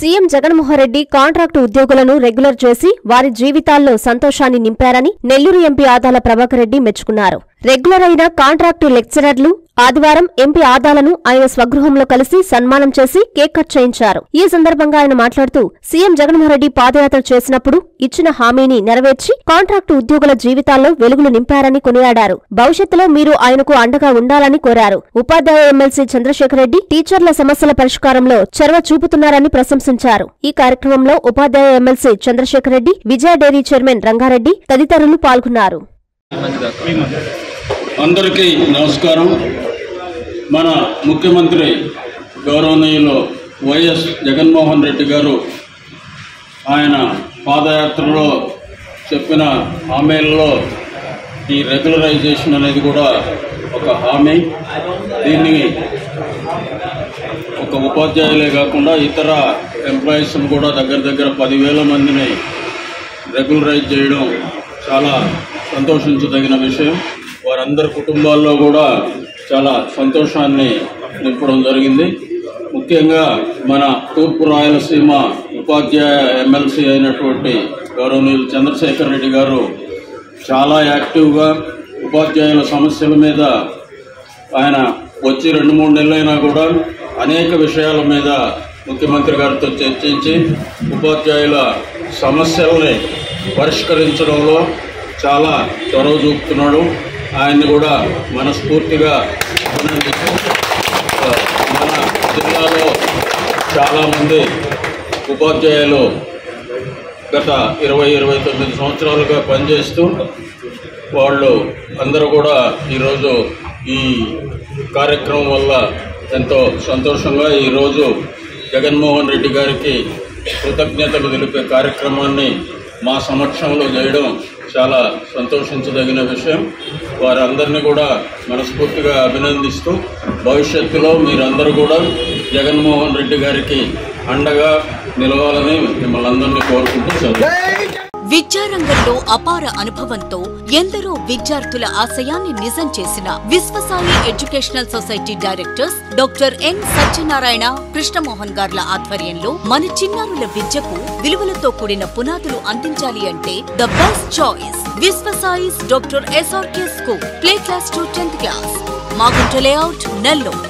CM Jaganmohan Reddy contract ఉద్యోగులను regular చేసి వారి జీవితాల్లో సంతోషాన్ని నింపారని నెల్లూరు ఎంపీ ఆదాల ప్రభాకర్ రెడ్డి మెచ్చుకున్నారు. రెగ్యులర్ అయిన కాంట్రాక్టు లెక్చరర్లు ఆదివారం ఎంపీ ఆదాలను ఆయన స్వగృహంలో కలిసి సన్మానం చేసి కేక్ కట్ చేయించారు. ఈ సందర్భంగా ఆయన మాట్లాడుతూ సీఎం జగన్మోహన్రెడ్డి పాదయాత్ర చేసినప్పుడు ఇచ్చిన హామీని నెరవేర్చి కాంట్రాక్టు ఉద్యోగుల జీవితాల్లో వెలుగులు నింపారని కొనియాడారు. భవిష్యత్తులో మీరు ఆయనకు అండగా ఉండాలని కోరారు. ఉపాధ్యాయ ఎమ్మెల్సీ చంద్రశేఖర్ రెడ్డి టీచర్ల సమస్యల పరిష్కారంలో చొరవ చూపుతున్నారని ప్రశంసించారు. ఈ కార్యక్రమంలో ఉపాధ్యాయ MLC Chandrasekhar Reddy Vijaya dairy chairman Rangareddy తదితరులు పాల్గొన్నారు. అందరికీ నమస్కారం. మన ముఖ్యమంత్రి గౌరవనీయులు వైఎస్ జగన్మోహన్ రెడ్డి గారు ఆయన పాదయాత్రలో చెప్పిన హామీలలో ఈ రెగ్యులరైజేషన్ అనేది కూడా ఒక హామీ. దీన్ని ఒక ఉపాధ్యాయులే కాకుండా ఇతర ఎంప్లాయీస్ను కూడా దగ్గర దగ్గర పదివేల మందిని రెగ్యులరైజ్ చేయడం చాలా సంతోషించదగిన విషయం. వారందరి కుటుంబాల్లో కూడా చాలా సంతోషాన్ని నింపడం జరిగింది. ముఖ్యంగా మన తూర్పు రాయలసీమ ఉపాధ్యాయ ఎమ్మెల్సీ అయినటువంటి గౌరవనీయులు చంద్రశేఖర్ రెడ్డి గారు చాలా యాక్టివ్గా ఉపాధ్యాయుల సమస్యల మీద ఆయన వచ్చి రెండు మూడు నెలలైనా కూడా అనేక విషయాల మీద ముఖ్యమంత్రి గారితో చర్చించి ఉపాధ్యాయుల సమస్యల్ని పరిష్కరించడంలో చాలా చొరవ చూపుతున్నాడు. ఆయన్ని కూడా మనస్ఫూర్తిగా మన జిల్లాలో చాలామంది ఉపాధ్యాయులు గత ఇరవై ఇరవై తొమ్మిది సంవత్సరాలుగా పనిచేస్తూ వాళ్ళు అందరూ కూడా ఈరోజు ఈ కార్యక్రమం వల్ల ఎంతో సంతోషంగా ఈరోజు జగన్మోహన్ రెడ్డి గారికి కృతజ్ఞతలు తెలిపే కార్యక్రమాన్ని మా సమక్షంలో చేయడం చాలా సంతోషించదగిన విషయం. వారందరినీ కూడా మనస్ఫూర్తిగా అభినందిస్తూ భవిష్యత్తులో మీరందరూ కూడా జగన్మోహన్ రెడ్డి గారికి అండగా నిలవాలని మిమ్మల్ని అందరినీ కోరుకుంటూ చదువు విద్యారంగంలో అపార అనుభవంతో ఎందరో విద్యార్థుల ఆశయాన్ని నిజం చేసిన Viswasai educational society directors doctor N Satyanarayana Krishnamohan గార్ల ఆధ్వర్యంలో మన చిన్నారుల విద్యకు విలువలతో కూడిన పునాదులు అందించాలి అంటే the best choice. Viswasai's doctor SRK school. Play class to tenth class. Magunta layout Nellore.